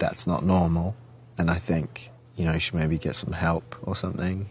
that's not normal, and I think you know you should maybe get some help or something.